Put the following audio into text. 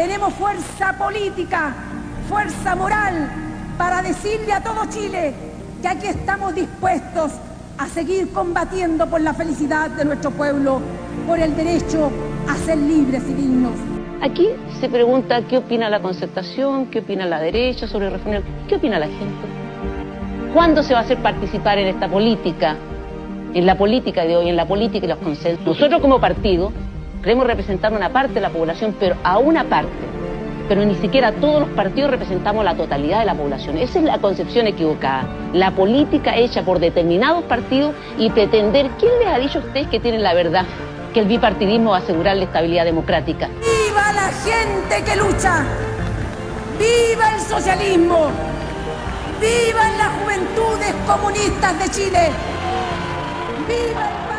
tenemos fuerza política, fuerza moral para decirle a todo Chile que aquí estamos dispuestos a seguir combatiendo por la felicidad de nuestro pueblo, por el derecho a ser libres y dignos. Aquí se pregunta qué opina la concertación, qué opina la derecha sobre el referéndum, qué opina la gente. ¿Cuándo se va a hacer participar en esta política, en la política de hoy, en la política y los consensos? Nosotros como partido queremos representar una parte de la población, pero a una parte. Pero ni siquiera todos los partidos representamos la totalidad de la población. Esa es la concepción equivocada. La política hecha por determinados partidos y pretender, ¿quién les ha dicho a ustedes que tienen la verdad? Que el bipartidismo va a asegurar la estabilidad democrática. ¡Viva la gente que lucha! ¡Viva el socialismo! ¡Vivan las juventudes comunistas de Chile! ¡Viva!